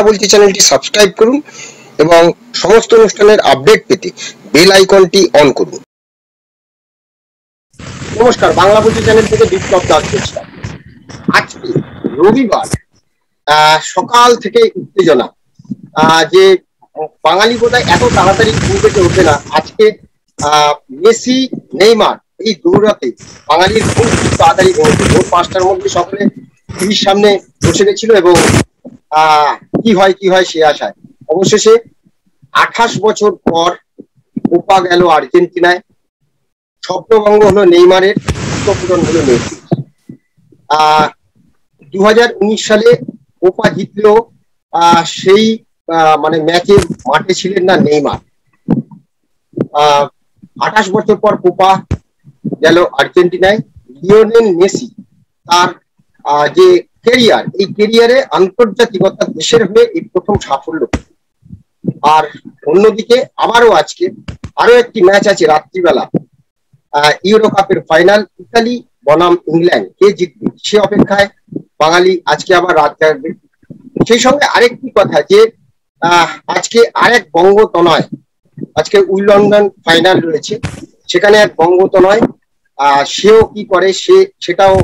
বাংলা বলছি চ্যানেলটি সাবস্ক্রাইব করুন এবং সমস্ত অনুষ্ঠানের আপডেট পেতে বেল আইকনটি অন করুন। নমস্কার, বাংলা বলছি চ্যানেল থেকে বিপ্লব দাস বলছিলাম। আজকে রবিবার সকাল থেকে উত্তেজনা। যে বাঙালি বোধহয় এত তাড়াতাড়ি ঘুম থেকে ওঠে না। আজকে মেসি, নেইমার এই দৌড়াতে বাঙালির খুব তাড়াতাড়ি ভোর পাঁচটার মধ্যে সকলে টিভির সামনে বসে গেছিল এবং কি হয় কি হয় সে আশায়। অবশেষে আঠাশ বছর পর কোপা গেল আর্জেন্টিনায়। স্বপ্নভঙ্গ হলো নেইমারের, স্বপ্নপূরণ হলো মেসি। দু সালে কোপা জিতলেও সেই মানে ম্যাচে মাঠে ছিলেন না নেইমার। আঠাশ বছর পর কোপা গেল আর্জেন্টিনায়। লিওনেল মেসি, তার যে কেরিয়ার এই কেরিয়ারে আন্তর্জাতিক অর্থাৎ দেশের হয়ে এই প্রথম সাফল্য? আর অন্যদিকে আবারও আজকে আরও একটি ম্যাচ আছে রাত্রিবেলা ইউরো কাপের ফাইনাল ইতালি বনাম ইংল্যান্ড কে জিতবে? সে অপেক্ষায় বাঙালি আজকে আবার রাত জাগবে। সেই সঙ্গে আরেকটি কথা যে আজকে আরেক বঙ্গতনয় আজকে উইলন্ডন ফাইনাল রয়েছে। সেখানে এক বঙ্গতনয় আহ, সেও কি করে? সে সেটাও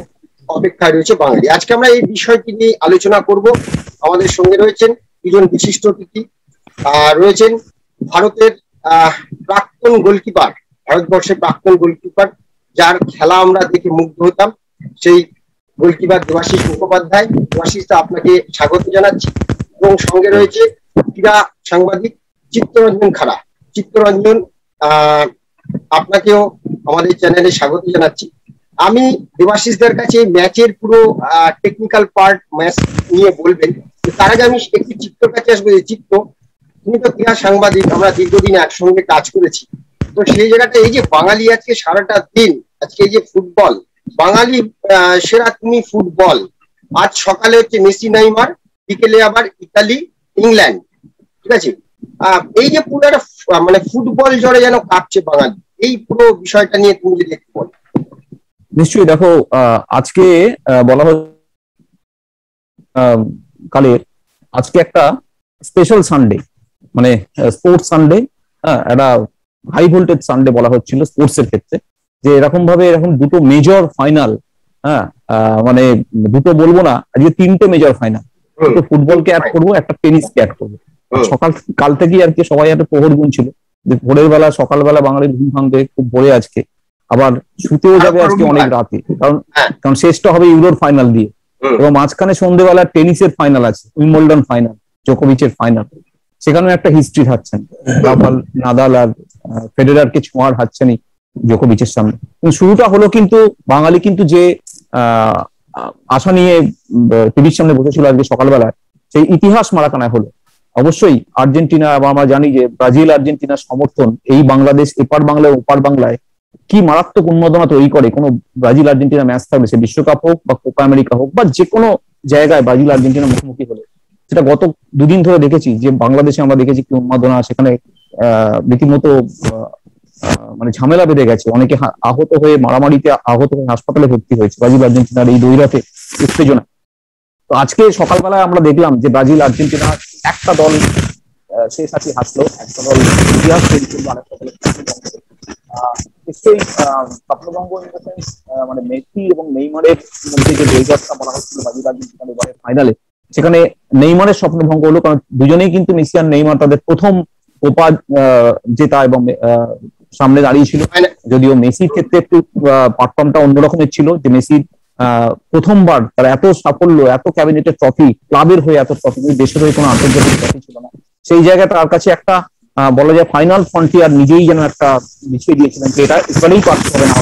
অপেক্ষায় রয়েছে বাঙালি। আজকে আমরা এই বিষয়টি নিয়ে আলোচনা করব। আমাদের সঙ্গে রয়েছেন দুজন বিশিষ্ট অতিথি রয়েছেন ভারতের প্রাক্তন গোলকিপার, ভারতবর্ষের প্রাক্তন গোলকিপার, যার খেলা আমরা দেখে মুগ্ধ হতাম। সেই গোলকিপার দেবাশিস মুখোপাধ্যায়। দেবাশিস আপনাকে স্বাগত জানাচ্ছি। এবং সঙ্গে রয়েছে ক্রীড়া সাংবাদিক চিত্তরঞ্জন খাড়া। চিত্তরঞ্জন আপনাকেও আমাদের চ্যানেলে স্বাগত জানাচ্ছি। আমি দেবাশিসদের কাছে ম্যাচের পুরো টেকনিক্যাল পার্ট ম্যাচ নিয়ে বলবেন। তার আগে আমি একটি চিত্র কাছে আসব যে চিত্র। তুমি তো ক্রীড়া সাংবাদিক, আমরা দীর্ঘদিন একসঙ্গে কাজ করেছি। তো সেই জায়গাটা, এই যে বাঙালি আজকে সারাটা দিন, আজকে এই যে ফুটবল, বাঙালি সেরা তুমি ফুটবল। আজ সকালে হচ্ছে মেসি, নাইমার, বিকেলে আবার ইতালি, ইংল্যান্ড। ঠিক আছে? এই যে পুরো একটা মানে ফুটবল জ্বরে যেন কাঁপছে বাঙালি, এই পুরো বিষয়টা নিয়ে তুমি যদি একটু বলো। নিশ্চয়ই দেখো আহ, আজকে আহ, বলা হয় কালের আজকে একটা স্পেশাল সানডে মানে স্পোর্টস সানডে হ্যাঁ একটা হাই ভোল্টেজ সানডে বলা হচ্ছিল স্পোর্টস এর ক্ষেত্রে যে এরকম ভাবে এরকম দুটো মেজর ফাইনাল হ্যাঁ আহ, মানে দুটো বলব না আজকে তিনটে মেজর ফাইনাল ফুটবলকে অ্যাড করব একটা টেনিসকে অ্যাড করব। সকাল কাল থেকেই আর কি সবাই একটা প্রহর গুনছিল যে ভোরের বেলা সকালবেলা বাঙালির ঘুম ভাঙবে খুব ভোরে আজকে। আবার শুতেও যাবে আজকে অনেক রাতে। কারণ হ্যাঁ। কারণ শেষটা হবে ইউরোর ফাইনাল দিয়ে। এবং মাঝখানে সন্ধ্যেবেলা টেনিসের ফাইনাল আছে উইম্বলডন ফাইনাল জোকোভিচের ফাইনাল সেখানেও একটা হিস্ট্রি থাকছেন। রাফাল নাদাল আর ফেডারারকে ছোঁয়ার হাতছানি জোকোভিচের সামনে। কিন্তু শুরুটা হলো কিন্তু বাঙালি কিন্তু যে আহ, আশা নিয়ে টিভির সামনে বসেছিল আজকে সকালবেলায় সেই ইতিহাস মারাকানায় হলো। অবশ্যই আর্জেন্টিনা এবং আমরা জানি যে ব্রাজিল আর্জেন্টিনার সমর্থন এই বাংলাদেশ এপার বাংলায় ওপার বাংলায় কি মারাত্মক উন্মাদনা তৈরি করে? কোনো ব্রাজিল আর্জেন্টিনা ম্যাচ থাকলে সে বিশ্বকাপ হোক বা কোপা আমেরিকা হোক বা যে কোনো জায়গায় ব্রাজিল আর্জেন্টিনা মুখোমুখি হলে। সেটা গত দুদিন ধরে দেখেছি যে বাংলাদেশে আমরা দেখেছি কি উন্মাদনা, সেখানে রীতিমতো মানে ঝামেলা বেড়ে গেছে। অনেকে আহত হয়ে, মারামারিতে আহত হয়ে হাসপাতালে ভর্তি হয়েছে। ব্রাজিল আর্জেন্টিনার এই দৈরাতে উত্তেজনা। তো আজকে সকালবেলায় আমরা দেখলাম যে ব্রাজিল আর্জেন্টিনা একটা দল শেষ হাসি হাসলো। একটা দল ইতিহাস নিশ্চয়ই স্বপ্নভঙ্গ sense, আহ, মানে মেসি এবং নেইমারের মধ্যে যে দৈর্ঘ্যটা বলা হচ্ছিল আর্জেন্টিনার ফাইনালে সেখানে নেইমারের স্বপ্নভঙ্গ হলো কারণ দুজনেই কিন্তু মেসি আর নেইমার তাদের প্রথম কোপা জেতা এবং সামনে দাঁড়িয়েছিল যদিও মেসির ক্ষেত্রে একটু পারফর্মটা অন্যরকমের ছিল যে মেসির আহ, প্রথমবার তার এত সাফল্য এত ক্যাবিনেটের ট্রফি ক্লাবের হয়ে এত ট্রফি দেশের হয়ে কোনো আন্তর্জাতিক ট্রফি ছিল না। সেই জায়গায় তার কাছে একটা বলা যায় ফাইনাল ফ্রন্টিয়ার নিজেই যেন একটা বিছিয়ে দিয়েছিলেন যে এটা এবারেই পারতে হবে না।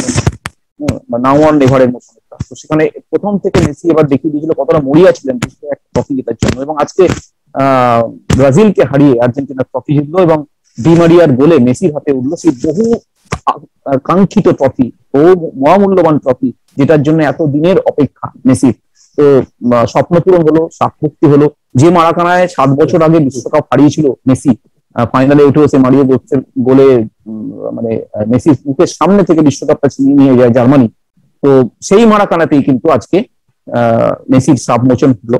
হুম, বা নাও অন এভারের মতো। তো সেখানে প্রথম থেকে মেসি এবার দেখিয়ে দিয়েছিল কতটা মরিয়া ছিলেন একটা ট্রফি জেতার জন্য এবং আজকে ব্রাজিলকে হারিয়ে আর্জেন্টিনার ট্রফি জিতলো এবং ডি মারিয়ার গোলে মেসির হাতে উঠল সেই বহু কাঙ্ক্ষিত ট্রফি ও মহামূল্যবান ট্রফি যেটার জন্য এত দিনের অপেক্ষা মেসির তো স্বপ্ন পূরণ হলো সাক্ষুক্তি হলো যে মারাকানায় সাত বছর আগে বিশ্বকাপ হারিয়েছিল মেসি ফাইনালে উঠেও সে মারিও গোটসের গোলে মানে মেসির মুখের সামনে থেকে বিশ্বকাপটা ছিনিয়ে নিয়ে যায় জার্মানি। তো সেই মারাকানাতেই কিন্তু আজকে মেসির সাবমোচন হলো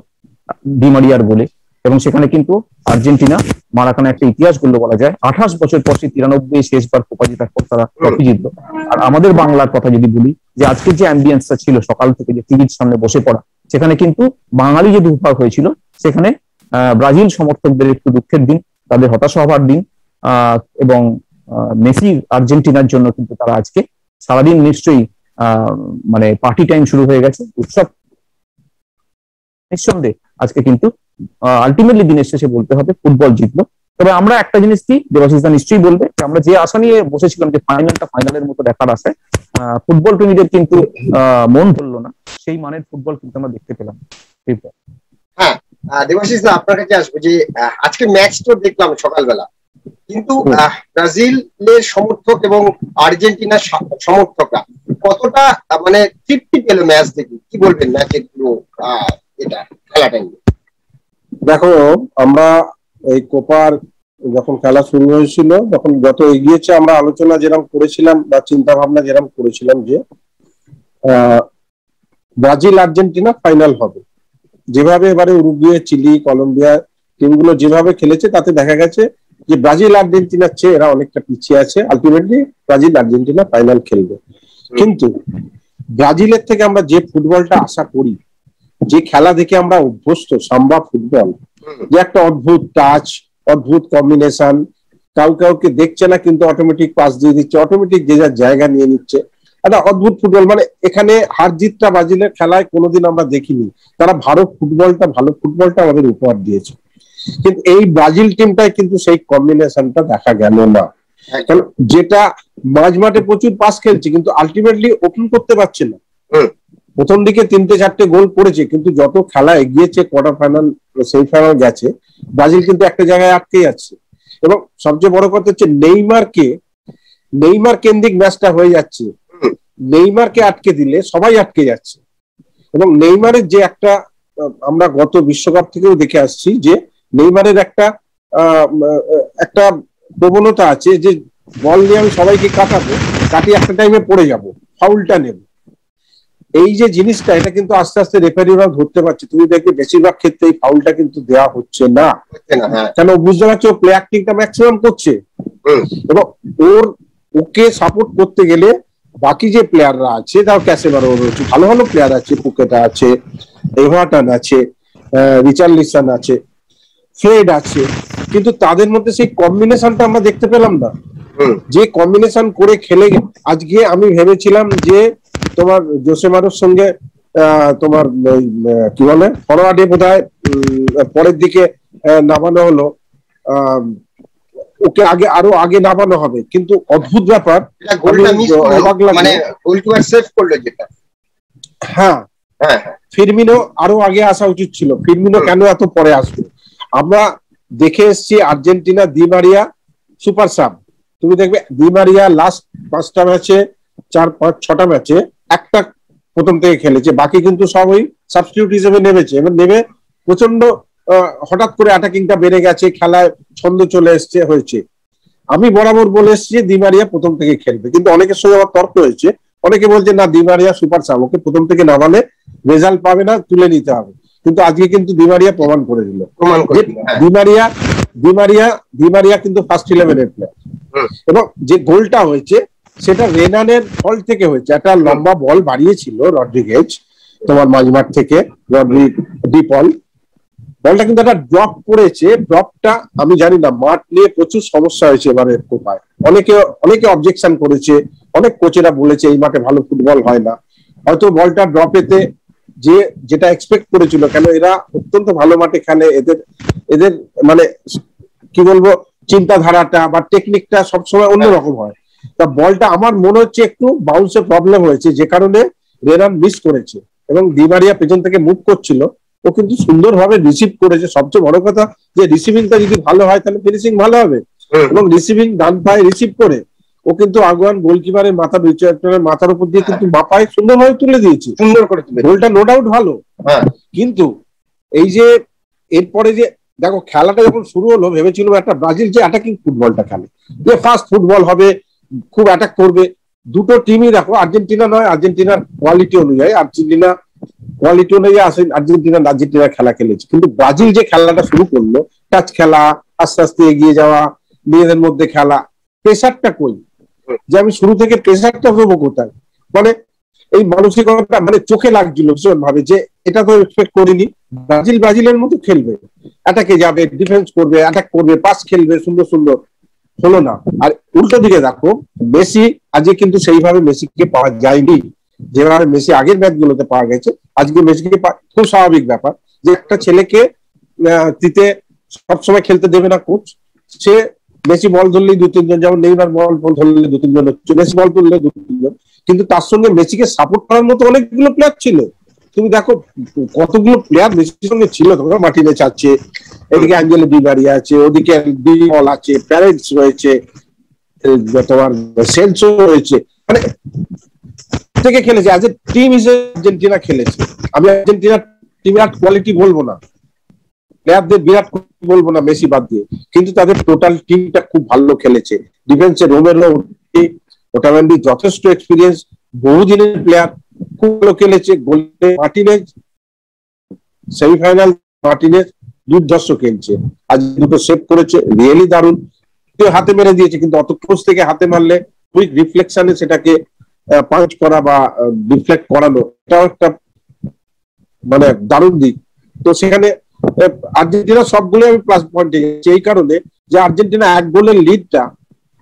ডিমারিয়ার গোলে। এবং সেখানে কিন্তু আর্জেন্টিনা মারাকানা একটা ইতিহাস করল বলা যায়। আঠাশ বছর পর সেই তিরানব্বই শেষবার কোপা জেতার পর তারা ট্রফি জিতলো। আর আমাদের বাংলার কথা যদি বলি, যে আজকের যে অ্যাম্বিয়েন্সটা ছিল সকাল থেকে যে টিভির সামনে বসে পড়া, সেখানে কিন্তু বাঙালি যে দুর্ভাগ হয়েছিল, সেখানে ব্রাজিল সমর্থকদের একটু দুঃখের দিন। তাদের হতাশা হবার দিন এবং মেসি আর্জেন্টিনার জন্য কিন্তু তারা আজকে সারাদিন নিশ্চয়ই মানে পার্টি টাইম শুরু হয়ে গেছে। উৎসব নিঃসন্দেহে আজকে কিন্তু আলটিমেটলি দিনের শেষে বলতে হবে ফুটবল জিতলো। তবে আমরা একটা জিনিস কি দেবাশিসদা নিশ্চয়ই বলবে আমরা যে আশা নিয়ে বসেছিলাম যে ফাইনালটা ফাইনালের মতো দেখার আশায় ফুটবল প্রেমীদের কিন্তু মন ধরলো না। সেই মানের ফুটবল কিন্তু আমরা দেখতে পেলাম। হ্যাঁ দেবাশিস দা আপনার কাছে আসব যে আজকে ম্যাচ তো দেখলাম সকালবেলা। কিন্তু ব্রাজিলের সমর্থক এবং আর্জেন্টিনার সমর্থকরা কতটা মানে তৃপ্তি পেল ম্যাচ দেখে? কি বলবেন ম্যাচের পুরো এটা খেলাটা নিয়ে? দেখো আমরা এই কোপার যখন খেলা শুরু হয়েছিল তখন যত এগিয়েছে আমরা আলোচনা যেরকম করেছিলাম বা চিন্তা ভাবনা যেরকম করেছিলাম যে ব্রাজিল আর্জেন্টিনা ফাইনাল হবে। যেভাবে এবারে উরুগুয়ে, চিলি, কলম্বিয়া টিমগুলো যেভাবে খেলেছে, তাতে দেখা গেছে যে ব্রাজিল আর্জেন্টিনার চেয়ে এরা অনেকটা পিছিয়ে আছে। আলটিমেটলি ব্রাজিল, আর্জেন্টিনা ফাইনাল খেলবে। কিন্তু ব্রাজিলের থেকে আমরা যে ফুটবলটা আশা করি, যে খেলা দেখে আমরা অভ্যস্ত, সাম্বা ফুটবল, যে একটা অদ্ভুত টাচ অদ্ভুত কম্বিনেশন কাউ কাউকে দেখছে না, কিন্তু অটোমেটিক পাস দিয়ে দিচ্ছে অটোমেটিক যে যার জায়গা নিয়ে নিচ্ছে একটা অদ্ভুত ফুটবল। মানে এখানে হার জিতটা ব্রাজিলের খেলায় কোনোদিন আমরা দেখিনি। তারা ভারত ফুটবলটা ভালো ফুটবলটা আমাদের উপহার দিয়েছে। কিন্তু এই ব্রাজিল টিমটায় কিন্তু সেই কম্বিনেশনটা দেখা গেল না। কারণ যেটা মাঝ মাঠে প্রচুর পাস খেলছে কিন্তু আলটিমেটলি ওপেন করতে পারছে না। প্রথম দিকে তিনটে চারটে গোল করেছে কিন্তু যত খেলা এগিয়েছে কোয়ার্টার ফাইনাল সেমি ফাইনাল গেছে ব্রাজিল কিন্তু একটা জায়গায় আটকে যাচ্ছে। এবং সবচেয়ে বড় কথা হচ্ছে নেইমারকে নেইমার কেন্দ্রিক ম্যাচটা হয়ে যাচ্ছে। নেইমারকে আটকে দিলে সবাই আটকে যাচ্ছে। এবং নেইমারের যে একটা আমরা গত বিশ্বকাপ থেকেও দেখে আসছি যে নেইমারের একটা একটা প্রবণতা আছে যে বল নিয়ে আমি সবাইকে কাটাবো কাটিয়ে একটা টাইমে পড়ে যাব ফাউলটা নেব। এই যে জিনিসটা এটা কিন্তু আস্তে আস্তে রেফারিরা ধরতে পারছে। তুমি দেখবে বেশিরভাগ ক্ষেত্রে এই ফাউলটা কিন্তু দেওয়া হচ্ছে না। হ্যাঁ। কেন বুঝতে পারছ? প্লে অ্যাক্টিংটা ম্যাক্সিমাম করছে। এবং ওর ওকে সাপোর্ট করতে গেলে বাকি যে প্লেয়াররা আছে তাও ক্যাসেমারো রয়েছে ভালো ভালো প্লেয়ার আছে পুকেটা আছে এভারটন আছে রিচার্লিসন আছে ফ্রেড আছে। কিন্তু তাদের মধ্যে সেই কম্বিনেশনটা আমরা দেখতে পেলাম না। যে কম্বিনেশন করে খেলে আজকে আমি ভেবেছিলাম যে তোমার জোসেমারোর সঙ্গে তোমার কি বলে ফরওয়ার্ডে বোধ পরের দিকে নামানো হলো। ওকে আগে আরও আগে নামানো হবে। কিন্তু অদ্ভুত ব্যাপার মানে হ্যাঁ। ফিরমিনো আরও আগে আসা উচিত ছিল। ফিরমিনো কেন এত পরে আসবে আমরা দেখে এসছি আর্জেন্টিনা দিমারিয়া সুপার সাব। তুমি দেখবে দিমারিয়া লাস্ট পাঁচটা ম্যাচে চার পাঁচ ছটা ম্যাচে একটা প্রথম থেকে খেলেছে। বাকি কিন্তু সবই সাবস্টিটিউট হিসেবে নেমেছে। এবার নেমে প্রচণ্ড হঠাৎ করে অ্যাটাকিংটা বেড়ে গেছে খেলায় ছন্দ চলে এসছে হয়েছে। আমি বরাবর বলে এসছি দিমারিয়া প্রথম থেকে খেলবে। কিন্তু অনেকের সঙ্গে আমার তর্ক হয়েছে। অনেকে বলছে না দিমারিয়া সুপার সাব ওকে প্রথম থেকে নামালে রেজাল্ট পাবে না তুলে নিতে হবে। কিন্তু আজকে কিন্তু দিমারিয়া প্রমাণ করে দিল। প্রমাণ করে দিমারিয়া দিমারিয়া দিমারিয়া কিন্তু ফার্স্ট ইলেভেনের প্লেয়ার এবং যে গোলটা হয়েছে সেটা রেনানের ফল থেকে হয়েছে। একটা লম্বা বল বাড়িয়েছিল রড্রিগেজ তোমার মাঝমাঠ থেকে রড্রি ডিপল। বলটা কিন্তু একটা ড্রপ করেছে ড্রপটা আমি জানি না, মাঠ নিয়ে প্রচুর সমস্যা হয়েছে এবারে কোপায় অনেকে অনেকে অবজেকশন করেছে, অনেক কোচেরা বলেছে এই মাঠে ভালো ফুটবল হয় না। হয়তো বলটা ড্রপেতে যে, যেটা এক্সপেক্ট করেছিল, কেন এরা অত্যন্ত ভালো মাঠে খেলে, এদের এদের মানে কি বলব, চিন্তাধারাটা বা টেকনিকটা সবসময় অন্যরকম হয়। তা বলটা আমার মনে হচ্ছে একটু বাউন্সের প্রবলেম হয়েছে, যে কারণে রেনান মিস করেছে এবং দিমারিয়া পেছন থেকে মুভ করছিল। ও কিন্তু সুন্দরভাবে রিসিভ করেছে। সবচেয়ে বড় কথা যে রিসিভিংটা যদি ভালো হয় তাহলে ফিনিশিং ভালো হবে। এবং রিসিভিং ডান পায়ে রিসিভ করে ও কিন্তু আগুয়ান গোলকিপারের মাথা রিচার্ডের মাথার উপর দিয়ে কিন্তু মাপায় সুন্দরভাবে তুলে দিয়েছে। সুন্দর করে তুলে গোলটা নো ডাউট ভালো। হ্যাঁ। কিন্তু এই যে এরপরে যে দেখো খেলাটা যখন শুরু হলো ভেবেছিলাম একটা ব্রাজিল যে অ্যাটাকিং ফুটবলটা খেলে। যে ফাস্ট ফুটবল হবে খুব অ্যাটাক করবে। দুটো টিমই দেখো আর্জেন্টিনা নয় আর্জেন্টিনার কোয়ালিটি অনুযায়ী আর্জেন্টিনা কোয়ালিটি অনুযায়ী আসেন, আর্জেন্টিনা আর্জেন্টিনা খেলা খেলেছে। কিন্তু ব্রাজিল যে খেলাটা শুরু করল, টাচ খেলা, আস্তে আস্তে এগিয়ে যাওয়া, নিজেদের মধ্যে খেলা প্রেশারটা কই? যে আমি শুরু থেকে প্রেশারটা পাবো কোথায়? মানে এই মানসিকতা মানে চোখে লাগছিল, ভীষণ ভাবে, যে এটা তো এক্সপেক্ট করিনি। ব্রাজিল ব্রাজিলের মতো খেলবে। অ্যাটাকে যাবে ডিফেন্স করবে অ্যাটাক করবে পাস খেলবে, সুন্দর সুন্দর। হলো না। আর উল্টো দিকে দেখো, মেসি, আজকে কিন্তু সেইভাবে মেসিকে পাওয়া যায়নি। যেভাবে মেসি আগের ম্যাচ গুলোতে পাওয়া গেছে, আজকে মেসিকে খুব স্বাভাবিক ব্যাপার যে একটা ছেলেকে দিতে সবসময় খেলতে দেবে না কোচ সে মেসি বল ধরলেই দু, তিনজন, যেমন নেইমার বল বল ধরলে দু, তিনজন হচ্ছে মেসি বল ধরলে দু, তিনজন। কিন্তু তার সঙ্গে মেসিকে সাপোর্ট করার মতো অনেকগুলো প্লেয়ার ছিল। তুমি দেখো, কতগুলো প্লেয়ার মেসির সঙ্গে ছিল তোমার মার্টিনেজ আছে, এদিকে অ্যাঞ্জেলো ডিমারিয়া আছে, ওদিকে ডিমল আছে, প্যারেন্টস রয়েছে তোমার সেন্সো রয়েছে। মানে থেকে খেলেছে আজ টিম হিসেবে আর্জেন্টিনা খেলেছে। আমি আর্জেন্টিনার টিমের কোয়ালিটি বলব না। প্লেয়ারদের বিরাট বলব না, মেসি বাদ দিয়ে। কিন্তু তাদের টোটাল টিমটা খুব ভালো খেলেছে। ডিফেন্সে রোমেরো ওটামেন্ডি যথেষ্ট এক্সপিরিয়েন্স বহুদিনের প্লেয়ার খুব ভালো খেলেছে। গোলে মার্টিনেজ সেমিফাইনাল মার্টিনেজ দুর্ধর্ষ খেলছে। আজ দুটো সেভ করেছে রিয়েলি দারুণ। হাতে মেরে দিয়েছে, কিন্তু অত ক্লোজ থেকে হাতে মারলে কুইক রিফ্লেকশনে সেটাকে পাঞ্চ করা বা ডিফ্লেক্ট করানো, এটাও একটা মানে দারুণ দিক। তো সেখানে আর্জেন্টিনা সবগুলো আমি প্লাস পয়েন্ট এই কারণে যে আর্জেন্টিনা এক গোলের লিডটা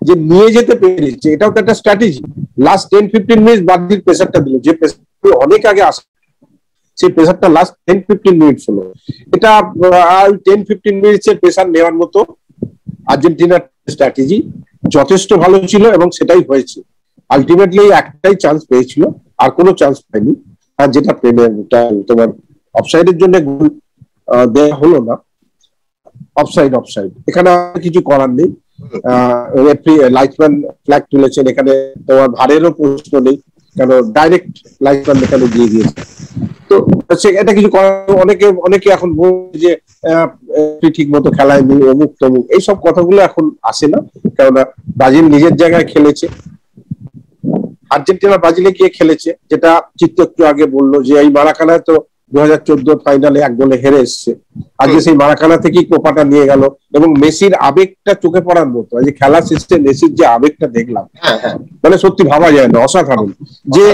যে নিয়ে যেতে পেরেছে, এটাও তো একটা strategy last ten fifteen minute বাদ দিয়ে প্রেসারটা দিল। যে প্রেসার অনেক আগে আসে, সেই প্রেসারটা লাস্ট টেন ফিফটিন মিনিটস হলো। এটা টেন ফিফটিন মিনিটস এর প্রেসার নেওয়ার মতো আর্জেন্টিনার স্ট্র্যাটেজি যথেষ্ট ভালো ছিল এবং সেটাই হয়েছে। আলটিমেটলি একটাই চান্স পেয়েছিল, আর কোনো চান্স পায়নি আর যেটা তোমার অফসাইডের জন্য গোল দেওয়া হলো না। অফসাইড অফসাইড এখানে কিছু করার নেই। লাইটম্যান ফ্ল্যাগ তুলেছেন। এখানে তোমার ভারেরও প্রশ্ন নেই, কেন ডাইরেক্ট লাইটম্যান এখানে দিয়ে দিয়েছে। তো এটা কিছু করার অনেকে অনেকে এখন বলছে যে ঠিক মতো খেলায়নি, অমুক তমুক। এইসব কথাগুলো এখন আসে না। কেননা ব্রাজিল নিজের জায়গায় খেলেছে। আর্জেন্টিনা ব্রাজিলে গিয়ে খেলেছে যেটা চিত্ত একটু আগে বলল যে এই মারাকানায় তো দু হাজার চোদ্দ ফাইনালে এক গোলে হেরে এসছে। আজকে সেই মারাকানা থেকেই কোপাটা নিয়ে গেল এবং মেসির আবেগটা চোখে পড়ার মতো। আজ খেলা শেষে মেসির যে আবেগটা দেখলাম হ্যাঁ হ্যাঁ। মানে সত্যি ভাবা যায় না অসাধারণ। যে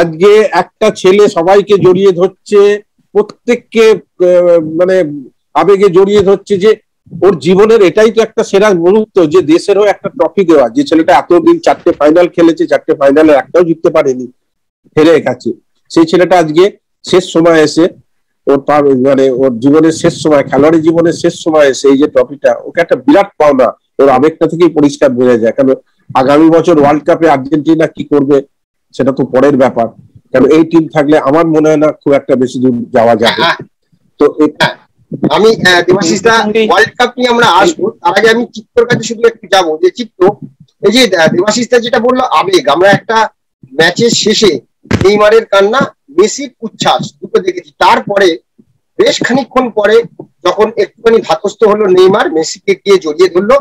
আজকে একটা ছেলে সবাইকে জড়িয়ে ধরছে প্রত্যেককে মানে আবেগে জড়িয়ে ধরছে যে ওর জীবনের এটাই তো একটা সেরা মুহূর্ত যে দেশেরও একটা ট্রফি দেওয়া। যে ছেলেটা এতদিন চারটে ফাইনাল খেলেছে, চারটে ফাইনালে একটাও জিততে পারেনি, হেরে গেছে। সেই ছেলেটা আজকে শেষ সময় এসে ওর মানে ওর জীবনের শেষ সময়, খেলোয়াড়ি জীবনের শেষ সময় এসে এই যে ট্রফিটা ওকে একটা বিরাট পাওনা। ওর আবেগটা থেকেই পরিষ্কার বোঝা যায়। কারণ আগামী বছর ওয়ার্ল্ড কাপে আর্জেন্টিনা কি করবে, সেটা তো পরের ব্যাপার। কারণ এই টিম থাকলে আমার মনে হয় না খুব একটা বেশি দূর যাওয়া যাবে। তো এ- আমি আহ, দেবাশিস দা ওয়ার্ল্ড কাপ নিয়ে আমরা আসব তার আগে আমি চিত্তর কাছে শুধু একটু যাব যে চিত্ত এই যে আহ, দেবাশিস দা যেটা বলল আবেগ আমরা একটা ম্যাচের শেষে নেইমারের কান্না মেসির উচ্ছ্বাস দুটো দেখেছি। তারপরে বেশ খানিকক্ষণ পরে যখন একটুখানি ধাতস্থ হলো নেইমার মেসিকে গিয়ে জড়িয়ে ধরলো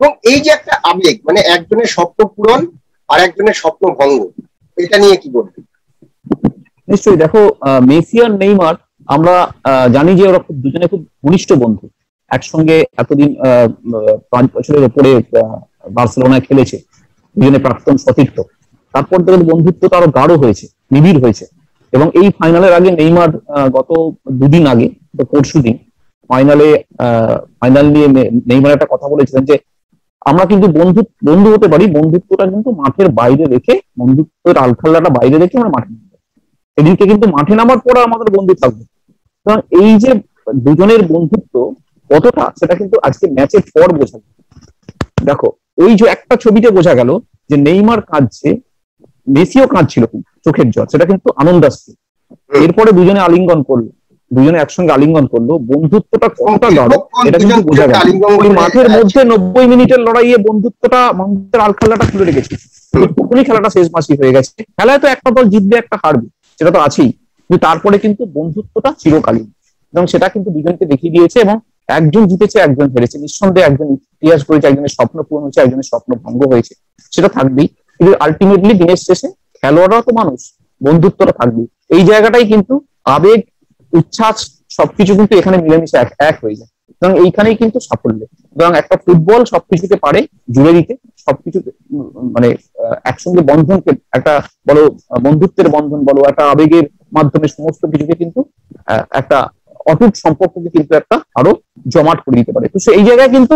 এবং এই যে একটা আবেগ মানে একজনের স্বপ্ন পূরণ আর একজনের স্বপ্ন ভঙ্গ এটা নিয়ে কি বলবেন? নিশ্চয়ই দেখো আহ, মেসি আর নেইমার আমরা জানি যে ওরা খুব দুজনে খুব ঘনিষ্ঠ বন্ধু। একসঙ্গে এতদিন পাঁচ বছরের আহ, বার্সেলোনায় খেলেছে। দুজনে প্রাক্তন সতীর্থ। তারপর থেকে বন্ধুত্বটা আরও গাঢ় হয়েছে নিবিড় হয়েছে। এবং এই ফাইনালের আগে নেইমার গত দুদিন আগে পরশু দিন ফাইনালে ফাইনাল নিয়ে নেইমার একটা কথা বলেছিলেন যে আমরা কিন্তু বন্ধু বন্ধু হতে পারি বন্ধুত্বটা কিন্তু মাঠের বাইরে রেখে বন্ধুত্বের আলখাল্লাটা বাইরে রেখে আমরা মাঠে নামবো। এদিকে কিন্তু মাঠে নামার পরে আমাদের বন্ধু থাকবে কারণ এই যে দুজনের বন্ধুত্ব কতটা সেটা কিন্তু আজকে ম্যাচের পর বোঝা। দেখো ওই যে একটা ছবিতে বোঝা গেল যে নেইমার কাঁদছে মেসিও কাঁদছিল চোখের জল সেটা কিন্তু আনন্দাস্তি এরপরে দুজনে আলিঙ্গন করল দুজনে একসঙ্গে আলিঙ্গন করল বন্ধুত্বটা কতটা গাঢ় এটা কিন্তু বোঝা গেল। মাঠের মধ্যে নব্বই মিনিটের লড়াইয়ে বন্ধুত্বটা মানুষের আলখাল্লাটা খুলে রেখেছে। তখনই খেলাটা শেষ মাসি হয়ে গেছে। খেলায় তো একটা দল জিতবে একটা হারবে সেটা তো আছেই। তারপরে কিন্তু বন্ধুত্বটা চিরকালীন। এবং সেটা কিন্তু দুজনকে দেখিয়ে দিয়েছে এবং একজন জিতেছে একজন হেরেছে। নিঃসন্দেহে একজন ইতিহাস করেছে একজনের স্বপ্ন পূরণ হয়েছে একজনের স্বপ্ন ভঙ্গ হয়েছে। সেটা থাকবেই। কিন্তু আলটিমেটলি দিনের শেষে খেলোয়াড়রা তো মানুষ বন্ধুত্বটা থাকবে এই জায়গাটাই কিন্তু আবেগ উচ্ছ্বাস সবকিছু কিন্তু এখানে মিলেমিশে এক এক হয়ে যায়। সুতরাং এইখানেই কিন্তু সাফল্য। সুতরাং একটা ফুটবল সবকিছুকে পারে জুড়ে দিতে সবকিছুকে উম, মানে একসঙ্গে বন্ধনকে একটা বলো বন্ধুত্বের বন্ধন বলো একটা আবেগের মাধ্যমে সমস্ত কিছুকে কিন্তু একটা অটুট সম্পর্ককে কিন্তু একটা আরও জমাট করে দিতে পারে। তো সেই জায়গায় কিন্তু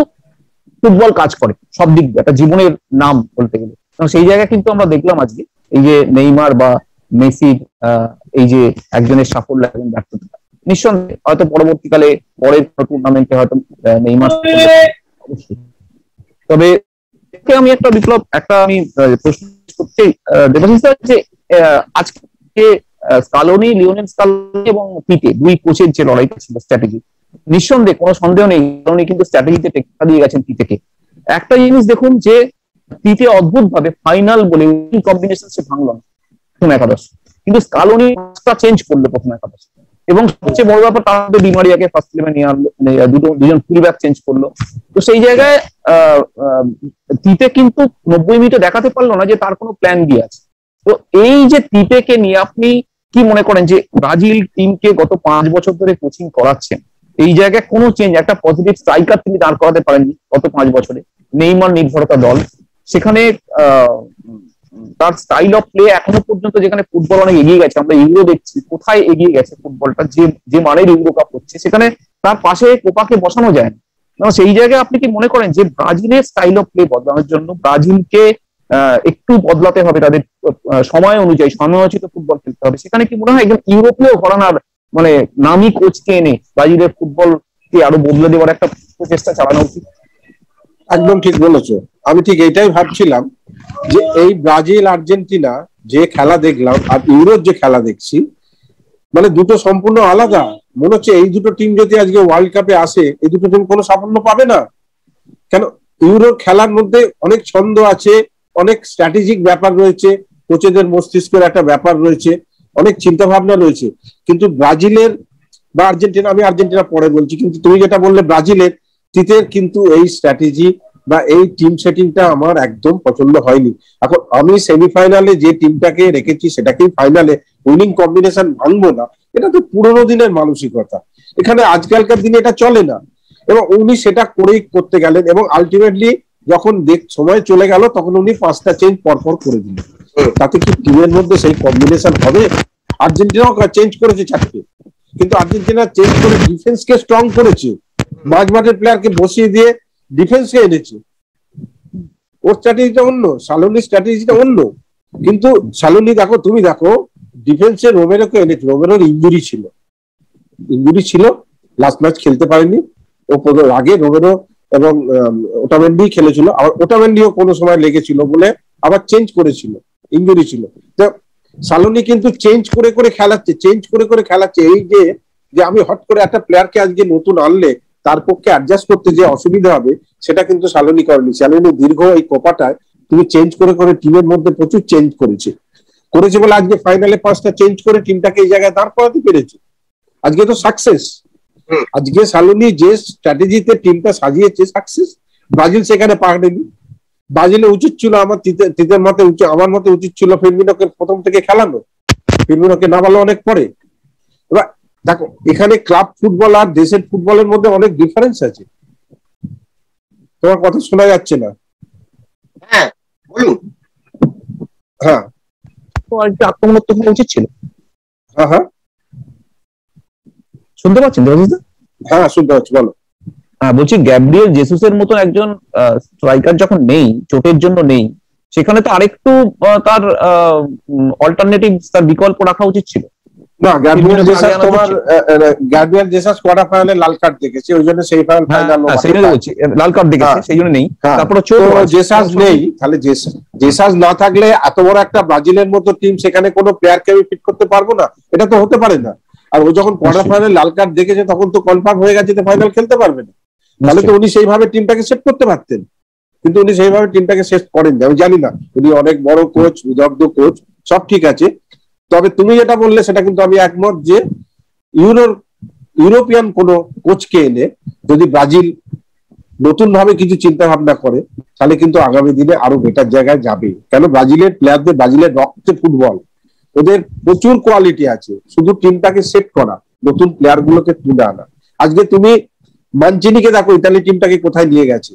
ফুটবল কাজ করে, সব দিক দিয়ে, একটা জীবনের নাম বলতে গেলে। সেই জায়গায় কিন্তু আমরা দেখলাম আজকে, এই যে নেইমার বা মেসির এই যে একজনের সাফল্য একজন ব্যর্থতা। নিঃসন্দেহে, হয়তো পরবর্তীকালে পরের টুর্নামেন্টে হয়তো নেইমার। তবে আমি একটা বিপ্লব, একটা আমি প্রশ্ন করতে দেবাশিস যে আজকে স্কালোনি লিওনেল স্কালোনি এবং পিতে দুই কোচের যে লড়াইটা ছিল স্ট্র্যাটেজি নিঃসন্দেহে কোনো সন্দেহ নেই কারণ কিন্তু স্ট্র্যাটেজিতে টেক্কা দিয়ে গেছেন পিতেকে। একটা জিনিস দেখুন যে, পিতে অদ্ভুত ভাবে ফাইনাল বলে কম্বিনেশন সে ভাঙলো না, প্রথম একাদশ। কিন্তু স্কালোনি চেঞ্জ করল প্রথম একাদশ। এবং সবচেয়ে বড় ব্যাপার, তার মধ্যে ডিমারিয়াকে ফার্স্ট ইলেভেন নিয়ে আনলো মানে দুটো, দুজন ফুল ব্যাক চেঞ্জ করল। তো সেই জায়গায় তিতে কিন্তু নব্বই মিনিটে দেখাতে পারল না যে তার কোনো প্ল্যান বি আছে। তো এই যে তিতেকে নিয়ে আপনি কি মনে করেন যে ব্রাজিল টিমকে গত পাঁচ বছর ধরে কোচিং করাচ্ছেন এই জায়গায় কোনো চেঞ্জ একটা পজিটিভ স্ট্রাইকার তিনি দাঁড় করাতে পারেননি গত পাঁচ বছরে। নেইমার নির্ভরতা দল। সেখানে তার স্টাইল অফ প্লে এখনও পর্যন্ত যেখানে ফুটবল অনেক এগিয়ে গেছে, আমরা ইউরো দেখছি, কোথায় এগিয়ে গেছে ফুটবলটা যে যে মানের ইউরো কাপ হচ্ছে, সেখানে তার পাশে কোপাকে বসানো যায় না। সেই জায়গায় আপনি কি মনে করেন যে ব্রাজিলের স্টাইল অফ প্লে বদলানোর জন্য ব্রাজিলকে একটু বদলাতে হবে তাদের সময় অনুযায়ী সময়োচিত ফুটবল খেলতে হবে। সেখানে কি মনে হয় একজন ইউরোপীয় ঘরানার মানে নামি কোচকে এনে ব্রাজিলের ফুটবলকে আরও বদলে দেওয়ার একটা প্রচেষ্টা চালানো উচিত? একদম ঠিক বলেছ। আমি ঠিক এটাই ভাবছিলাম যে এই ব্রাজিল, আর্জেন্টিনা যে খেলা দেখলাম আর ইউরোর যে খেলা দেখছি মানে দুটো সম্পূর্ণ আলাদা। মনে হচ্ছে এই দুটো টিম যদি আজকে ওয়ার্ল্ড কাপে আসে, এই দুটো টিম কোনো সাফল্য পাবে না? কেন? ইউরোর খেলার মধ্যে অনেক ছন্দ আছে অনেক স্ট্র্যাটেজিক ব্যাপার রয়েছে, কোচেদের মস্তিষ্কের একটা ব্যাপার রয়েছে, অনেক চিন্তা ভাবনা রয়েছে। কিন্তু ব্রাজিলের বা আর্জেন্টিনা, আমি আর্জেন্টিনা পরে বলছি, কিন্তু তুমি যেটা বললে ব্রাজিলের, তিতের কিন্তু এই স্ট্র্যাটেজি বা এই টিম সেটিংটা আমার একদম পছন্দ হয়নি। এখন আমি সেমিফাইনালে যে টিমটাকে রেখেছি, সেটাকেই ফাইনালে উইনিং কম্বিনেশন ভাঙবো না। এটা তো পুরোনো দিনের মানসিকতা। এখানে আজকালকার দিনে এটা চলে না। এবং উনি সেটা করেই করতে গেলেন এবং আলটিমেটলি যখন দেখ, সময় চলে গেল, তখন উনি পাঁচটা চেঞ্জ পরপর করে দিলেন। তাতে কি টিমের মধ্যে সেই কম্বিনেশন হবে? আর্জেন্টিনাও চেঞ্জ করেছে চারটে। কিন্তু আর্জেন্টিনা চেঞ্জ করে ডিফেন্সকে স্ট্রং করেছে। মাঝ মাঠের প্লেয়ারকে বসিয়ে দিয়ে ডিফেন্সকে এনেছে। ওর স্ট্র্যাটেজিটা অন্য, সালোনির স্ট্র্যাটেজিটা অন্য। কিন্তু সালোনি, দেখো, তুমি দেখো ডিফেন্সে রোমেরোকে এনেছে। রোমেরোর ইঞ্জুরি ছিল। ইঞ্জুরি ছিল লাস্ট ম্যাচ খেলতে পারেনি। ও আগে রোমেরো এবং ওটামেন্ডি খেলেছিল। আবার ওটামেন্ডিও কোনো সময় লেগেছিল বলে আবার চেঞ্জ করেছিল ইঞ্জুরি ছিল। সালোনি কিন্তু চেঞ্জ করে করে খেলাচ্ছে চেঞ্জ করে করে খেলাচ্ছে। এই যে যে আমি হট করে একটা প্লেয়ারকে আজকে নতুন আনলে, তার পক্ষে অ্যাডজাস্ট করতে যে অসুবিধা হবে, সেটা কিন্তু সালোনি করেনি। সালোনি দীর্ঘ এই কোপাটায় তুমি চেঞ্জ করে করে টিমের মধ্যে প্রচুর চেঞ্জ করেছে। করেছে বলে আজকে ফাইনালে পাঁচটা চেঞ্জ করে টিমটাকে এই জায়গায় দাঁড় করাতে পেরেছে। আজকে তো সাকসেস। আজকে সালুনি যে স্ট্র্যাটেজিতে টিমটা সাজিয়েছে সাকসেস ব্রাজিল সেখানে পারেনি ব্রাজিলে উচিত ছিল আমার তিতে- তিতের মতে উচিত আমার মতে উচিত ছিল ফিরমিনোকে প্রথম থেকে খেলানো। ফিরমিনোকে নামালো অনেক পরে। এবার দেখো এখানে ক্লাব ফুটবল আর দেশের ফুটবলের মধ্যে অনেক ডিফারেন্স আছে। তোমার কথা শোনা যাচ্ছে না। হ্যাঁ বলুন। হ্যাঁ। তো আক্রমণাত্মক হওয়া উচিত ছিল? হ্যাঁ হ্যাঁ। শুনতে পাচ্ছেন দেবাশিস হ্যাঁ শুনতে পাচ্ছি বলো। হ্যাঁ বলছি গ্যাব্রিয়েল জেসুসের মতো একজন স্ট্রাইকার যখন নেই চোটের জন্য নেই সেখানে তো আরেকটু তার অল্টারনেটিভ তার বিকল্প রাখা উচিত ছিল। না গ্যাব্রিয়েল জেসাস তোমার গ্যাব্রিয়েল জেসাস কোয়ার্টার ফাইনালে লাল কার্ড দেখেছে ওই জন্য সেই ফাইনাল হ্যাঁ, সেই জন্য বলছি লাল কার্ড দেখেছে হ্যাঁ। সেই জন্য নেই। হ্যাঁ। তারপরে চোট জেসাস নেই তাহলে জেসাস না থাকলে এত বড় একটা ব্রাজিলের মতো টিম সেখানে কোনো প্লেয়ারকে আমি ফিট করতে পারব না? এটা তো হতে পারে না। আর ও যখন কোয়ার্টার ফাইনালে লাল কার্ড দেখেছে তখন তো কনফার্ম হয়ে গেছে যে ফাইনাল খেলতে পারবে না। তাহলে তো উনি সেইভাবে টিমটাকে সেট করতে পারতেন। কিন্তু উনি সেইভাবে টিমটাকে শেষ করেননি। আমি জানি না উনি অনেক বড় কোচ বিদগ্ধ কোচ সব ঠিক আছে। তবে তুমি যেটা বললে সেটা কিন্তু আমি একমত যে ইউরোর ইউরোপিয়ান কোন কোচকে এনে যদি ব্রাজিল নতুন ভাবে কিছু চিন্তা ভাবনা করে তাহলে কিন্তু আগামী দিনে আরও বেটার জায়গায় যাবে। কেন? ব্রাজিলের প্লেয়ারদের ব্রাজিলের রক্তে ফুটবল ওদের প্রচুর কোয়ালিটি আছে। শুধু টিমটাকে সেট করা নতুন প্লেয়ার গুলোকে তুলে আনা। আজকে তুমি মানচিনিকে দেখো ইতালি টিমটাকে কোথায় নিয়ে গেছে।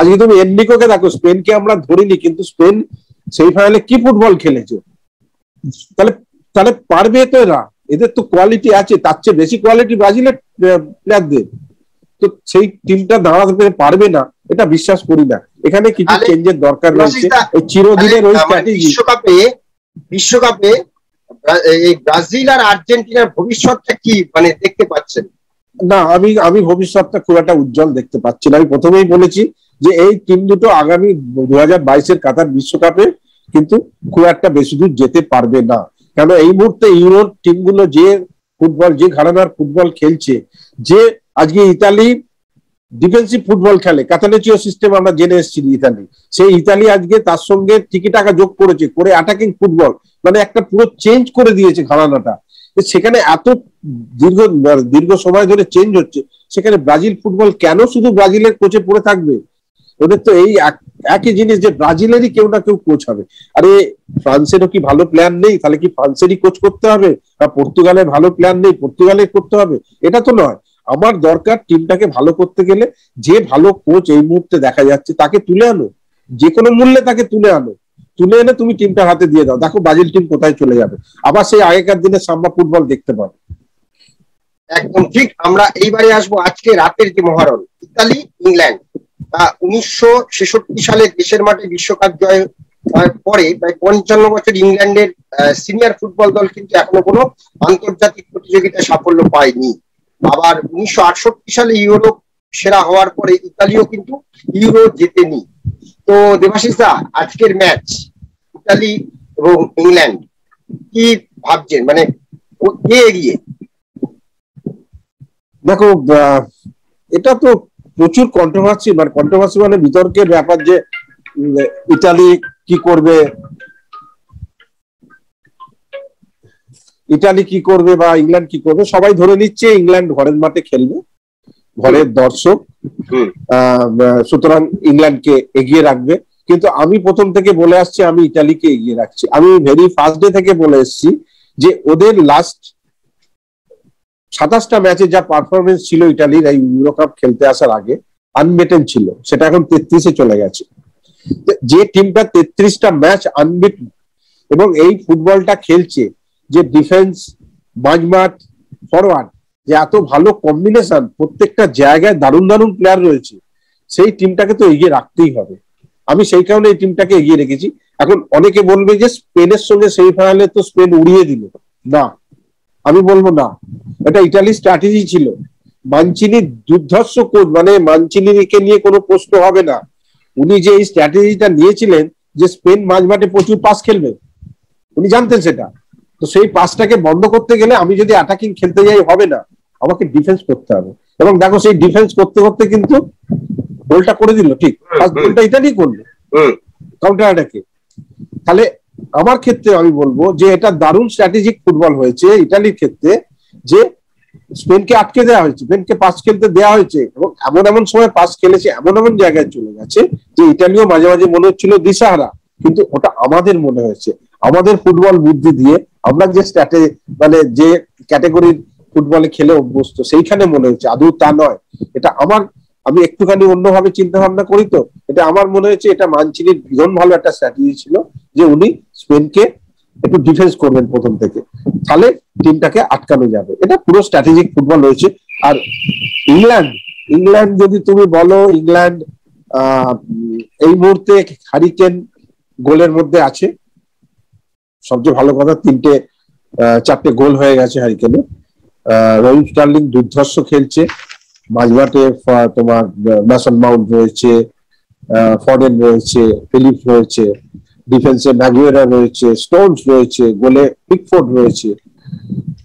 আজকে তুমি এননিকোকে দেখো স্পেনকে আমরা ধরিনি কিন্তু স্পেন সেই ফাইনালে কি ফুটবল খেলেছে? তাহলে তাহলে পারবে তো এরা। এদের তো কোয়ালিটি আছে তার চেয়ে বেশি কোয়ালিটি ব্রাজিলের প্লেয়ারদের তো সেই টিমটা দাঁড়াতে পারবে না এটা বিশ্বাস করি না। এখানে কিছু চেঞ্জের দরকার রয়েছে। এই চিরদিনের ওই স্ট্র্যাটেজি বিশ্বকাপে বিশ্বকাপে এই ব্রাজিল আর আর্জেন্টিনার ভবিষ্যৎটা কি? মানে দেখতে পাচ্ছেন? না, আমি আমি ভবিষ্যৎটা খুব একটা উজ্জ্বল দেখতে পাচ্ছি না। আমি প্রথমেই বলেছি যে এই টিম দুটো আগামী দু হাজার বাইশের কাতার বিশ্বকাপে কিন্তু খুব একটা বেশি দূর যেতে পারবে না। কেন, এই মুহূর্তে ইউরোর টিমগুলো যে ফুটবল, যে ঘরানার ফুটবল খেলছে, যে আজকে ইতালি ডিফেন্সিভ ফুটবল খেলে। কাতালেচিও সিস্টেম আমরা জেনে এসেছি ইতালি সেই ইতালি আজকে তার সঙ্গে টিকি টাকা যোগ করেছে, করে অ্যাটাকিং ফুটবল মানে একটা পুরো চেঞ্জ করে দিয়েছে ঘরানাটা। সেখানে এত দীর্ঘ দীর্ঘ সময় ধরে চেঞ্জ হচ্ছে। সেখানে ব্রাজিল ফুটবল কেন শুধু ব্রাজিলের কোচে পড়ে থাকবে? ওদের তো এই এক- একই জিনিস যে ব্রাজিলেরই কেউ না কেউ কোচ হবে। আরে, ফ্রান্সেরও কি ভালো প্ল্যান নেই? তাহলে কি ফ্রান্সেরই কোচ করতে হবে? বা পর্তুগালের ভালো প্ল্যান নেই? পর্তুগালের করতে হবে? এটা তো নয়। আমার দরকার টিমটাকে ভালো করতে গেলে যে ভালো কোচ এই মুহূর্তে দেখা যাচ্ছে তাকে তুলে আনো। যে কোনো মূল্যে তাকে তুলে আনো। তুলে এনে তুমি টিমটা হাতে দিয়ে দাও। দেখো ব্রাজিল টিম কোথায় চলে যাবে। আবার সেই আগেকার দিনে সাম্বা ফুটবল দেখতে পাবে একদম ঠিক। আমরা এইবারে আসব আজকে রাতের যে মহারণ, ইতালি, ইংল্যান্ড। উনিশশো ছেষট্টি সালে দেশের মাঠে বিশ্বকাপ জয় পরে প্রায় পঞ্চান্ন বছর ইংল্যান্ডের সিনিয়র ফুটবল দল কিন্তু এখনও কোনো আন্তর্জাতিক প্রতিযোগিতায় সাফল্য পায়নি। আবার উনিশশো আটষট্টি সালে ইউরো সেরা হওয়ার পরে ইতালিও কিন্তু ইউরো জেতেনি। তো দেবাশিস দা, আজকের ম্যাচ ইতালি এবং ইংল্যান্ড কি ভাবছেন? মানে কে এগিয়ে? দেখো এটা তো প্রচুর কন্ট্রোভার্সি মানে কন্ট্রোভার্সি মানে বিতর্কের ব্যাপার যে ইতালি কি করবে ইতালি কি করবে বা ইংল্যান্ড কি করবে সবাই ধরে নিচ্ছে ইংল্যান্ড ঘরের মাঠে খেলবে ঘরের দর্শক। সুতরাং ইংল্যান্ডকে এগিয়ে রাখবে। কিন্তু আমি প্রথম থেকে বলে আসছি আমি ইটালিকে এগিয়ে রাখছি। আমি ভেরি ফার্স্ট ডে থেকে বলে এসেছি যে ওদের লাস্ট সাতাশটা ম্যাচে যা পারফরমেন্স ছিল ইটালির এই ইউরো কাপ খেলতে আসার আগে আনবেটেন ছিল। সেটা এখন তেত্রিশে চলে গেছে। যে টিমটা তেত্রিশটা ম্যাচ আনবিট এবং এই ফুটবলটা খেলছে যে ডিফেন্স মাঝমাঠ ফরওয়ার্ড যে এত ভালো কম্বিনেশন প্রত্যেকটা জায়গায় দারুণ দারুণ প্লেয়ার রয়েছে, সেই টিমটাকে তো এগিয়ে রাখতেই হবে। আমি সেই কারণে এই টিমটাকে এগিয়ে রেখেছি। এখন অনেকে বলবে যে স্পেনের সঙ্গে সেমিফাইনালে তো স্পেন উড়িয়ে দিল। না, আমি বলব না। এটা ইটালির স্ট্র্যাটেজি ছিল। মানচিনি দুর্ধর্ষ কোচ মানে মানচিনিকে নিয়ে কোনো প্রশ্ন হবে না। উনি যে এই স্ট্র্যাটেজিটা নিয়েছিলেন যে স্পেন মাঝমাঠে প্রচুর পাস খেলবে, উনি জানতেন সেটা। তো সেই পাসটাকে বন্ধ করতে গেলে আমি যদি অ্যাটাকিং খেলতে যাই হবে না। আমাকে ডিফেন্স করতে হবে। এবং দেখো সেই ডিফেন্স করতে করতে কিন্তু গোলটা করে দিল ঠিক। ফার্স্ট গোলটা ইটালি করল। কাউন্টার অ্যাটাকে তাহলে আমার ক্ষেত্রে আমি বলব যে এটা দারুণ স্ট্র্যাটেজিক ফুটবল হয়েছে ইটালির ক্ষেত্রে যে স্পেনকে আটকে দেওয়া হয়েছে স্পেনকে পাস খেলতে দেওয়া হয়েছে এবং এমন এমন সময় পাস খেলেছে এমন এমন জায়গায় চলে গেছে যে ইটালিও মাঝে মাঝে মনে হচ্ছিল দিশাহারা। কিন্তু ওটা আমাদের মনে হয়েছে। আমাদের ফুটবল বুদ্ধি দিয়ে আমরা যে স্ট্র্যাটেজি মানে যে ক্যাটাগরির ফুটবলে খেলে অভ্যস্ত, সেইখানে মনে হয়েছে আদৌ তা নয়। এটা আমার, আমি একটুখানি অন্যভাবে চিন্তা ভাবনা করি তো, এটা আমার মনে হয়েছে এটা মানচিনির ভীষণ ভালো একটা স্ট্র্যাটেজি ছিল যে উনি স্পেনকে একটু ডিফেন্স করবেন প্রথম থেকে। তাহলে টিমটাকে আটকানো যাবে। এটা পুরো স্ট্র্যাটেজিক ফুটবল রয়েছে। আর ইংল্যান্ড ইংল্যান্ড যদি তুমি বলো, ইংল্যান্ড এই মুহূর্তে হারিকেন গোলের মধ্যে আছে। সবচেয়ে ভালো কথা, তিনটে চারটে গোল হয়ে গেছে হারিকেনে। রহিম স্টার্লিং দুর্ধর্ষ খেলছে। মাঝমাঠে তোমার, ম্যাসন মাউন্ট রয়েছে ফরেন রয়েছে, ফিলিপস রয়েছে, ডিফেন্সে ম্যাগুয়েরা রয়েছে, স্টোনস রয়েছে, গোলে পিকফোর্ড রয়েছে।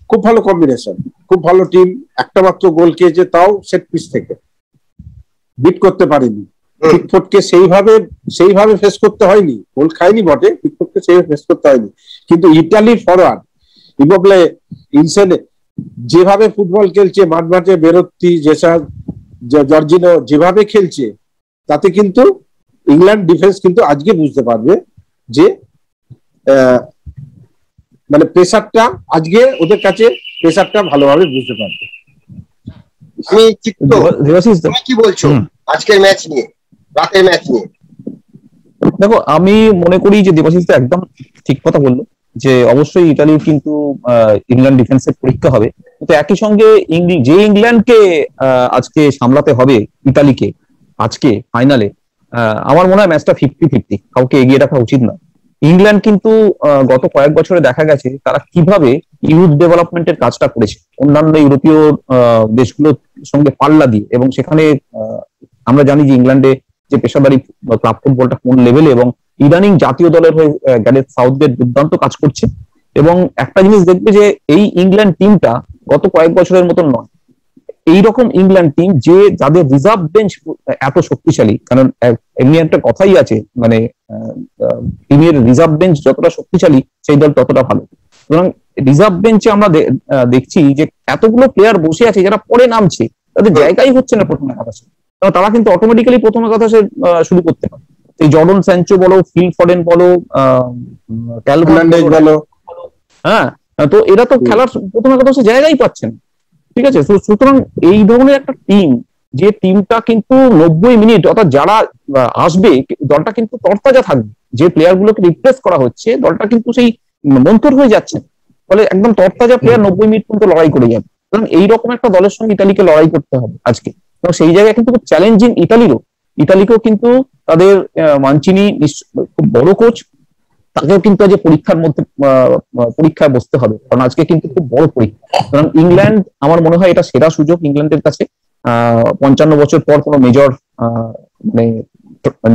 খুব ভালো কম্বিনেশন, খুব ভালো টিম, একটা মাত্র গোল খেয়েছে, তাও সেট পিস থেকে। বিট করতে পারেনি। পিকফোর্ডকে সেইভাবে সেইভাবে ফেস করতে হয়নি। গোল খায়নি বটে পিকফোর্ডকে সেইভাবে ফেস করতে হয়নি। কিন্তু ইটালির ফরওয়ার্ড ইমোবলে ইনসেনে যেভাবে ফুটবল খেলছে মাঠ মাঠে বেরোত্তি যেসব জর্জিনো যেভাবে খেলছে তাতে কিন্তু ইংল্যান্ড ডিফেন্স কিন্তু আজকে বুঝতে পারবে যে আহ, মানে প্রেসারটা আজকে ওদের কাছে প্রেসারটা ভালোভাবে বুঝতে পারবে। আমি চিত্ত তুমি কি বলছো? আজকের ম্যাচ নিয়ে। রাতের ম্যাচ নিয়ে। দেখো, আমি মনে করি যে দেবাশিস একদম ঠিক কথা বলল, যে অবশ্যই ইতালির কিন্তু ইংল্যান্ড ডিফেন্সের পরীক্ষা হবে। কিন্তু একই সঙ্গে যে ইংল্যান্ডকে আজকে সামলাতে হবে ইতালিকে, আজকে ফাইনালে আমার মনে হয় ম্যাচটা ফিফটি ফিফটি কাউকে এগিয়ে রাখা উচিত না ইংল্যান্ড কিন্তু গত কয়েক বছরে দেখা গেছে, তারা কীভাবে ইউথ ডেভেলপমেন্টের কাজটা করেছে। অন্যান্য ইউরোপীয় দেশগুলোর সঙ্গে পাল্লা দিয়ে, এবং সেখানে আমরা জানি যে ইংল্যান্ডে যে পেশাদারি ক্লাব ফুটবলটা কোন লেভেলে এবং ইদানিং জাতীয় দলের হয়ে গ্যারেথ সাউথগেট দুর্দান্ত কাজ করছে এবং একটা জিনিস দেখবে যে এই ইংল্যান্ড টিমটা গত কয়েক বছরের মতন নয়। এইরকম ইংল্যান্ড টিম যে যাদের রিজার্ভ বেঞ্চ এত শক্তিশালী, কারণ এমনি একটা কথাই আছে মানে টিমের রিজার্ভ বেঞ্চ যতটা শক্তিশালী, সেই দল ততটা ভালো। সুতরাং রিজার্ভ বেঞ্চে আমরা দেখছি যে এতগুলো প্লেয়ার বসে আছে যারা পরে নামছে, তাদের জায়গাই হচ্ছে না প্রথমে কারণ তারা কিন্তু অটোমেটিক্যালি প্রথম কথা আহ, শুরু করতে পারে। এই জর্ডন স্যাঞ্চো বলো ফিল ফরেন বলো ফার্নান্ডেজ বলো, হ্যাঁ তো এরা তো। খেলার প্রথম একাদশে জায়গাই পাচ্ছে না ঠিক আছে? সুতরাং এই ধরনের একটা টিম যে টিমটা কিন্তু নব্বই মিনিট অর্থাৎ যারা আসবে দলটা কিন্তু তরতাজা থাকবে। যে প্লেয়ার গুলোকে রিপ্লেস করা হচ্ছে দলটা কিন্তু সেই মন্থর হয়ে যাচ্ছে। ফলে একদম তরতাজা প্লেয়ার নব্বই মিনিট পর্যন্ত লড়াই করে যাবে। সুতরাং এইরকম একটা দলের সঙ্গে ইতালিকে লড়াই করতে হবে আজকে। এবং সেই জায়গায় কিন্তু খুব চ্যালেঞ্জিং ইতালিরও। ইতালিকেও কিন্তু তাদের মানচিনি খুব বড় কোচ তাকেও কিন্তু আজ পরীক্ষার মধ্যে পরীক্ষায় বসতে হবে। কারণ আজকে কিন্তু খুব বড় পরীক্ষা। কারণ ইংল্যান্ড, আমার মনে হয় এটা সেরা সুযোগ ইংল্যান্ডের কাছে। পঞ্চান্ন বছর পর কোনো মেজর মানে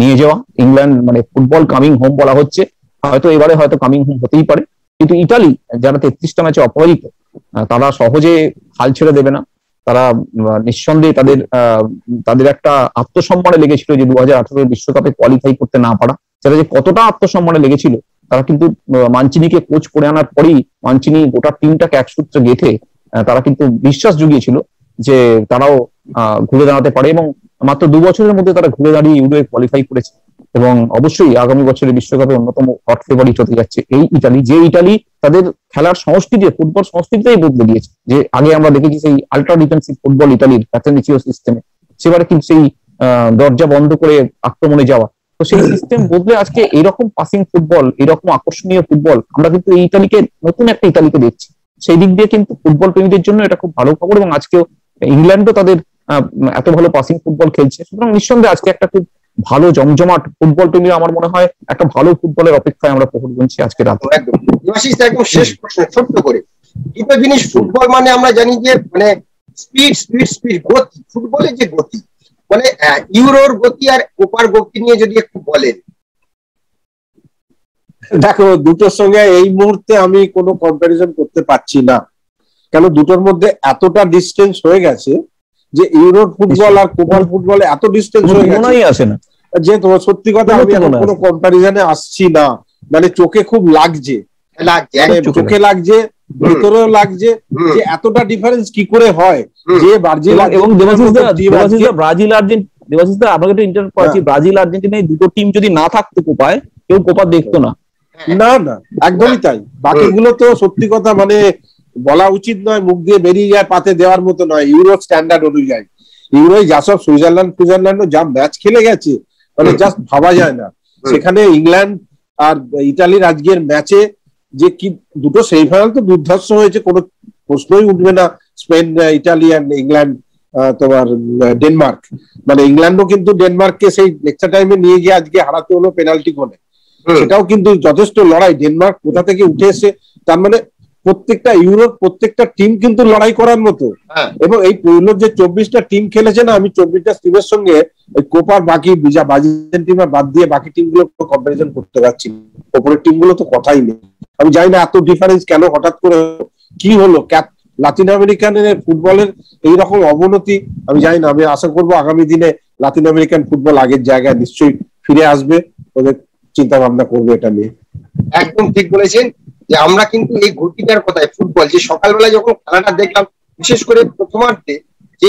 নিয়ে যাওয়া। ইংল্যান্ড মানে ফুটবল কামিং হোম বলা হচ্ছে। হয়তো এবারে হয়তো কামিং হোম হতেই পারে। কিন্তু ইতালি, যারা তেত্রিশটা ম্যাচে অপরাজিত তারা সহজে হাল ছেড়ে দেবে না। তারা নিঃসন্দেহে তাদের তাদের একটা আত্মসম্মানে লেগেছিল যে দু হাজার বিশ্বকাপে কোয়ালিফাই করতে না পারা। সেটা যে কতটা আত্মসম্মানে লেগেছিল, তারা কিন্তু মানচিনিকে কোচ করে আনার পরেই মানচিনি গোটা টিমটাকে একসূত্রে গেঁথে তারা কিন্তু বিশ্বাস জুগিয়েছিল যে তারাও ঘুরে দাঁড়াতে পারে এবং মাত্র দু বছরের মধ্যে তারা ঘুরে দাঁড়িয়ে ইউরোয়ে কোয়ালিফাই করেছে। এবং অবশ্যই আগামী বছরের বিশ্বকাপে অন্যতম হট ফেভারিট হতে যাচ্ছে এই ইতালি যে ইতালি তাদের খেলার সংস্কৃতি, ফুটবল সংস্কৃতিটাই বদলে দিয়েছে। যে আগে আমরা দেখেছি সেই আল্ট্রা ডিফেন্সিভ ফুটবল ইতালির প্যাথেনিচিও সিস্টেমে সেবারে কিন্তু সেই দরজা বন্ধ করে আক্রমণে যাওয়া। তো সেই সিস্টেম বদলে আজকে এরকম পাসিং ফুটবল এরকম আকর্ষণীয় ফুটবল আমরা কিন্তু এই ইতালিকে নতুন একটা ইতালিকে দেখছি। সেই দিক দিয়ে কিন্তু ফুটবল প্রেমীদের জন্য এটা খুব ভালো খবর এবং আজকেও ইংল্যান্ডও তাদের এত ভালো পাসিং ফুটবল খেলছে। সুতরাং নিঃসন্দেহে আজকে একটা খুব ভালো জমজমাট ফুটবল প্রেমীরা আমার মনে হয় একটা ভালো ফুটবলের অপেক্ষায় আমরা প্রহর গুনছি আজকে রাতে। একদম। শেষ প্রশ্ন ছোট্ট করে। দুটো জিনিস ফুটবল মানে আমরা জানি যে মানে স্পিড স্পিড স্পিড গতি। ফুটবলের যে গতি মানে ইউরোর গতি আর কোপার গতি নিয়ে যদি একটু বলেন। দেখো দুটোর সঙ্গে এই মুহূর্তে আমি কোনো কম্পারিজন করতে পারছি না। কেন দুটোর মধ্যে এতটা ডিস্টেন্স হয়ে গেছে যে ইউরোর ফুটবল আর কোপার ফুটবলে এত ডিস্টেন্স হয়ে গেছে আসে না। যে তোমার সত্যি কথা কোনো আমি কোনো কম্পারিজনে আসছি না। মানে চোখে খুব লাগছে। মানে। চোখে লাগছে ভেতরেও লাগছে যে এতটা ডিফারেন্স কি করে হয়? যে ব্রাজিল এবং- ব্রাজিল আর্জেন্ট দেবাশিস দা আপনাকে একটা ইন্টার করেছি ব্রাজিল আর্জেন্টিনা এই দুটো টিম যদি না থাকতো কোপায় কেউ কোপা দেখতো না। না না একদমই তাই। বাকিগুলো তো সত্যি কথা মানে বলা উচিত নয় মুখ দিয়ে বেরিয়ে যায় পাতে দেওয়ার মতো নয় ইউরো স্ট্যান্ডার্ড অনুযায়ী। ইউরোয় যা সব সুইজারল্যান্ড সুইজারল্যান্ডও যা ম্যাচ খেলে গেছে মানে জাস্ট ভাবা যায় না। সেখানে ইংল্যান্ড আর ইটালির আজকের ম্যাচে যে কি দুটো সেমিফাইনাল তো দুর্ধর্ষ হয়েছে কোনো প্রশ্নই উঠবে না Spain Italy and England uh, তোমার ডেনমার্ক। মানে ইংল্যান্ডও কিন্তু ডেনমার্ককে সেই এক্সট্রা টাইমে নিয়ে গিয়ে আজকে হারাতে হলো পেনাল্টি হুম। সেটাও কিন্তু যথেষ্ট লড়াই। ডেনমার্ক কোথা থেকে উঠে এসে তার মানে প্রত্যেকটা ইউরোপ প্রত্যেকটা টিম কিন্তু লড়াই করার মতো। হ্যাঁ। এবং এই পৌল যে চব্বিশটা টিম খেলেছে না আমি চব্বিশটা টিমের সঙ্গে ওই কোপার বাকি যা আর্জেন্টিনা বাদ দিয়ে বাকি টিমগুলো কম্পারিজন করতে পারছি। ওপরের টিমগুলো তো কথাই নেই। আমি জানি না এত ডিফারেন্স কেন হঠাৎ করে কি হলো। লাতিন আমেরিকানের ফুটবলের এইরকম অবনতি আমি জানি না। আমি আশা করব আগামী দিনে লাতিন আমেরিকান ফুটবল আগের জায়গায় নিশ্চয়ই ফিরে আসবে। ওদের চিন্তা ভাবনা করবে এটা নিয়ে। একদম ঠিক বলেছেন। যে আমরা কিন্তু এই গতিটার কথায় ফুটবল যে সকালবেলা যখন খেলাটা দেখলাম বিশেষ করে প্রথমার্ধে যে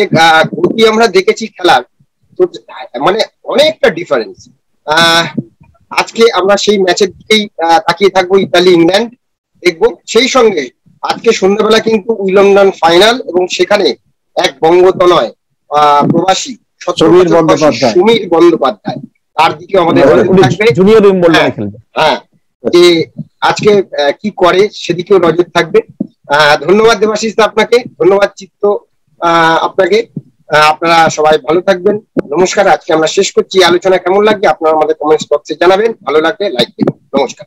গতি আমরা দেখেছি খেলার তো মানে অনেকটা ডিফারেন্স আজকে আমরা সেই ম্যাচের দিকেই তাকিয়ে থাকব ইতালি ইংল্যান্ড দেখব সেই সঙ্গে আজকে সন্ধ্যাবেলা কিন্তু উইলন্ডন ফাইনাল এবং সেখানে এক বঙ্গতনয় আহ প্রবাসী সমীর বন্দ্যোপাধ্যায়। তার দিকে আমাদের হ্যাঁ। যে আজকে কি করে সেদিকেও নজর থাকবে। ধন্যবাদ দেবাশিস আপনাকে, ধন্যবাদ চিত্ত আপনাকে। আপনারা সবাই ভালো থাকবেন। নমস্কার, আজকে আমরা শেষ করছি। আলোচনা কেমন লাগবে আপনারা আমাদের কমেন্টস বক্সে জানাবেন। ভালো লাগলে লাইক দিন নমস্কার।